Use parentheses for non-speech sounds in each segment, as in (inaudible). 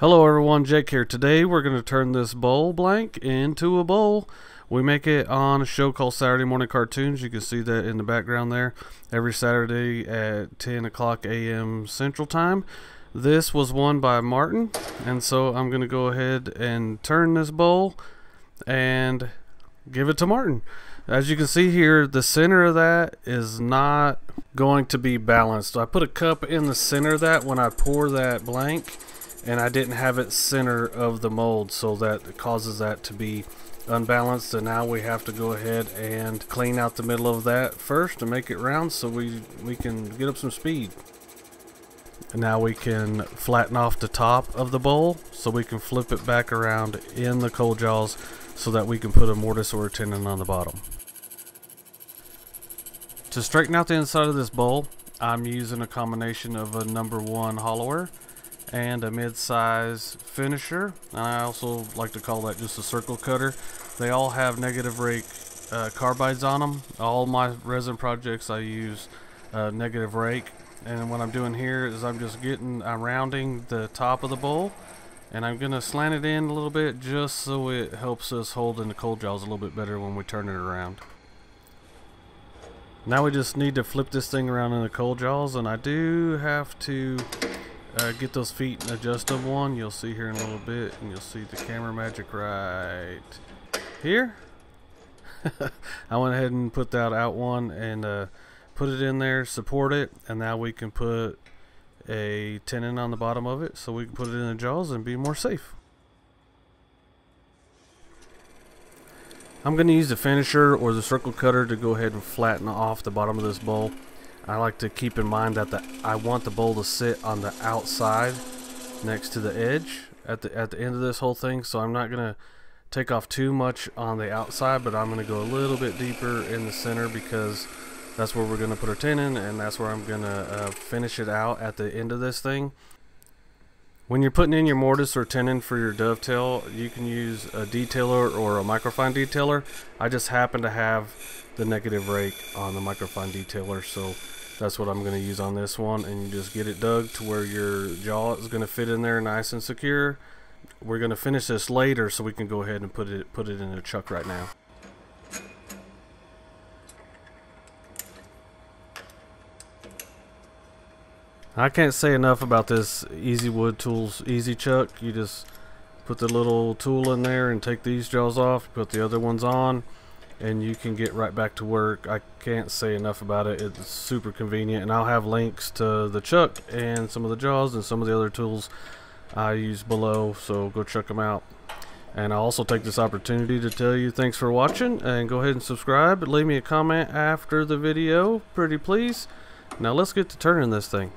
Hello everyone, Jake here. Today we're going to turn this bowl blank into a bowl. We make it on a show called Saturday Morning Cartoons. You can see that in the background there. Every Saturday at 10 o'clock a.m. Central Time. This was won by Martin, and so I'm going to go ahead and turn this bowl and give it to Martin. As you can see here, the center of that is not going to be balanced. I put a cup in the center of that when I pour that blank and I didn't have it center of the mold so that causes that to be unbalanced and now we have to go ahead and clean out the middle of that first to make it round so we we can get up some speed. And now we can flatten off the top of the bowl so we can flip it back around in the Cole jaws so that we can put a mortise or a tenon on the bottom. To straighten out the inside of this bowl I'm using a combination of a number one hollower and a mid-size finisher. And I also like to call that just a circle cutter. They all have negative rake uh, carbides on them all my resin projects I use uh, negative rake. And what I'm doing here is I'm just getting I'm rounding the top of the bowl and I'm gonna slant it in a little bit just so it helps us hold in the Cole jaws a little bit better when we turn it around. Now we just need to flip this thing around in the Cole jaws and I do have to uh, get those feet and adjust them one. You'll see here in a little bit and you'll see the camera magic right here. (laughs) I went ahead and put that out one and uh, put it in there support it and now we can put a tenon on the bottom of it so we can put it in the jaws and be more safe. I'm going to use the finisher or the circle cutter to go ahead and flatten off the bottom of this bowl I like to keep in mind that the, I want the bowl to sit on the outside next to the edge at the at the end of this whole thing. So I'm not gonna take off too much on the outside but I'm gonna go a little bit deeper in the center because that's where we're gonna put our tenon and that's where I'm gonna uh, finish it out at the end of this thing when you're putting in your mortise or tenon for your dovetail you can use a detailer or a microfine detailer. I just happen to have the negative rake on the microfine detailer so that's what I'm going to use on this one. And you just get it dug to where your jaw is going to fit in there nice and secure. We're going to finish this later so we can go ahead and put it put it in a chuck right now I can't say enough about this Easy Wood Tools Easy Chuck you just put the little tool in there and take these jaws off put the other ones on and you can get right back to work. I can't say enough about it. It's super convenient and I'll have links to the chuck and some of the jaws and some of the other tools I use below so go check them out. And I'll also take this opportunity to tell you thanks for watching and go ahead and subscribe. Leave me a comment after the video, pretty please. Now let's get to turning this thing.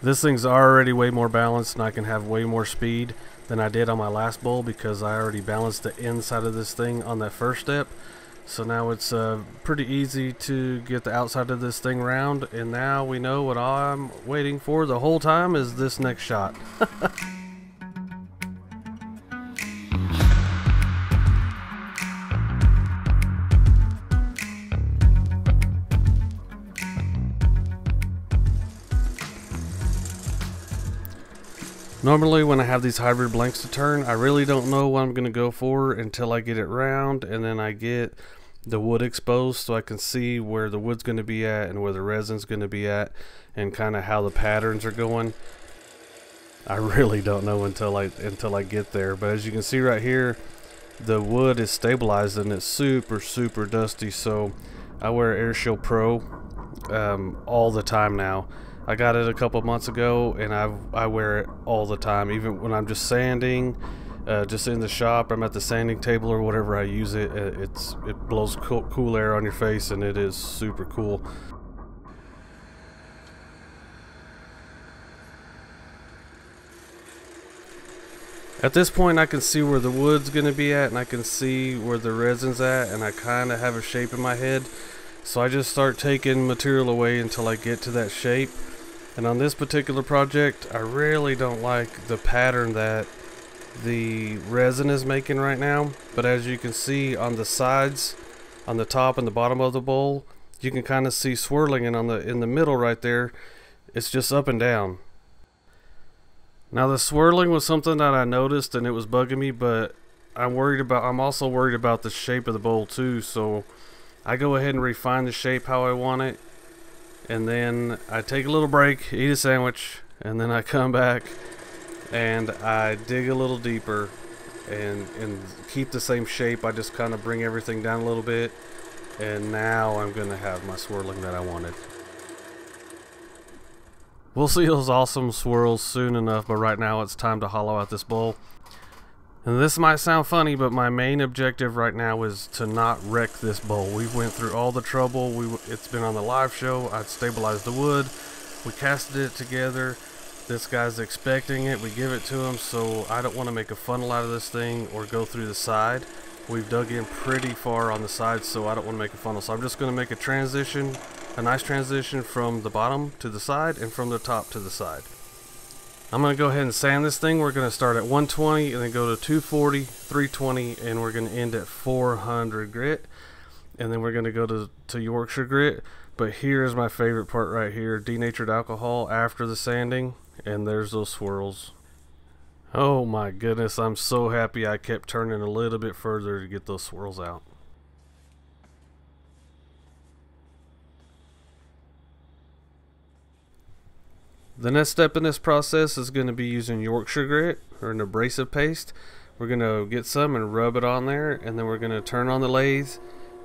This thing's already way more balanced and I can have way more speed than I did on my last bowl because I already balanced the inside of this thing on that first step. So now it's uh, pretty easy to get the outside of this thing round and now we know what I'm waiting for the whole time is this next shot. (laughs) Normally when I have these hybrid blanks to turn, I really don't know what I'm going to go for until I get it round and then I get the wood exposed so I can see where the wood's going to be at and where the resin's going to be at and kind of how the patterns are going. I (laughs) really don't know until I until I get there, but as you can see right here, the wood is stabilized and it's super super dusty. So I wear AirShield Pro um, all the time now. I got it a couple months ago and I I wear it all the time. Even when I'm just sanding uh, just in the shop I'm at the sanding table or whatever I use it. Uh, it's it blows cool, cool air on your face and it is super cool. At this point I can see where the wood's going to be at and I can see where the resin's at and I kind of have a shape in my head so I just start taking material away until I get to that shape and on this particular project, I really don't like the pattern that the resin is making right now. But as you can see on the sides, on the top and the bottom of the bowl, you can kind of see swirling and on the in the middle right there it's just up and down. Now the swirling was something that I noticed and it was bugging me, but I'm worried about I'm also worried about the shape of the bowl too, so I go ahead and refine the shape how I want it. And then I take a little break, eat a sandwich, and then I come back and I dig a little deeper and and keep the same shape. I just kind of bring everything down a little bit and now I'm going to have my swirling that I wanted. We'll see those awesome swirls soon enough, but right now it's time to hollow out this bowl. And this might sound funny, but my main objective right now is to not wreck this bowl. We went through all the trouble. We It's been on the live show. I'd stabilized the wood. We casted it together. This guy's expecting it. We give it to him, so I don't want to make a funnel out of this thing or go through the side. We've dug in pretty far on the side, so I don't want to make a funnel. So I'm just going to make a transition a nice transition from the bottom to the side and from the top to the side. I'm going to go ahead and sand this thing. We're going to start at 120 and then go to 240, 320, and we're going to end at 400 grit. And then we're going to go to, to Yorkshire grit. But here's my favorite part right here. Denatured alcohol after the sanding. And there's those swirls. Oh my goodness, I'm so happy I kept turning a little bit further to get those swirls out. The next step in this process is going to be using Yorkshire grit or an abrasive paste. We're going to get some and rub it on there and then we're going to turn on the lathe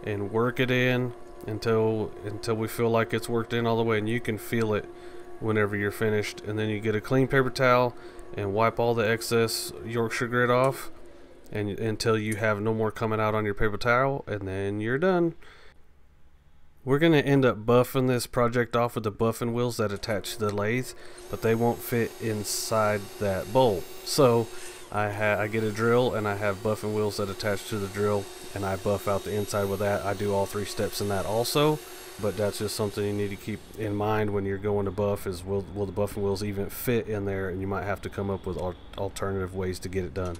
and work it in until until we feel like it's worked in all the way and you can feel it whenever you're finished and then you get a clean paper towel and wipe all the excess Yorkshire grit off and until you have no more coming out on your paper towel and then you're done. We're going to end up buffing this project off with the buffing wheels that attach to the lathe, but they won't fit inside that bowl. So I, I get a drill and I have buffing wheels that attach to the drill and I buff out the inside with that. I do all three steps in that also, but that's just something you need to keep in mind when you're going to buff is will, will the buffing wheels even fit in there and you might have to come up with al alternative ways to get it done.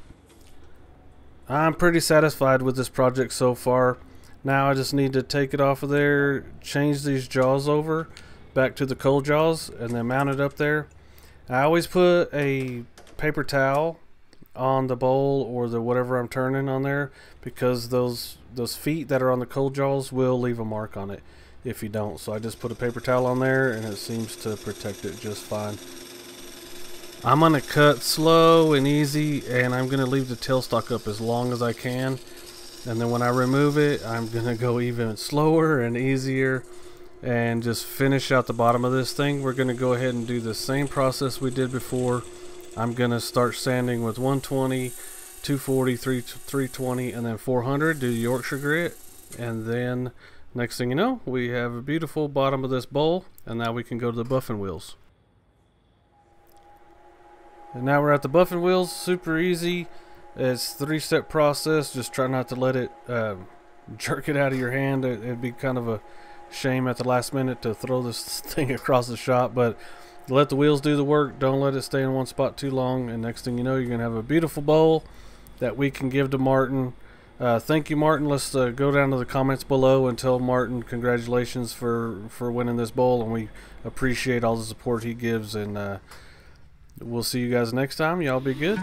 I'm pretty satisfied with this project so far. Now I just need to take it off of there, change these jaws over back to the Cole jaws, and then mount it up there. I always put a paper towel on the bowl or the whatever I'm turning on there because those those feet that are on the Cole jaws will leave a mark on it if you don't. So I just put a paper towel on there and it seems to protect it just fine. I'm going to cut slow and easy and I'm going to leave the tailstock up as long as I can and then when I remove it I'm gonna go even slower and easier and just finish out the bottom of this thing. We're gonna go ahead and do the same process we did before. I'm gonna start sanding with 120 240 320 and then 400 do Yorkshire grit. And then next thing you know we have a beautiful bottom of this bowl and now we can go to the buffing wheels. And now we're at the buffing wheels super easy it's three-step process. Just try not to let it uh, jerk it out of your hand. It, it'd be kind of a shame at the last minute to throw this (laughs) thing across the shop, but let the wheels do the work. Don't let it stay in one spot too long. And next thing you know, you're to have a beautiful bowl that we can give to Martin. Uh, thank you, Martin. Let's uh, go down to the comments below and tell Martin congratulations for, for winning this bowl. And we appreciate all the support he gives. And uh, we'll see you guys next time. Y'all be good.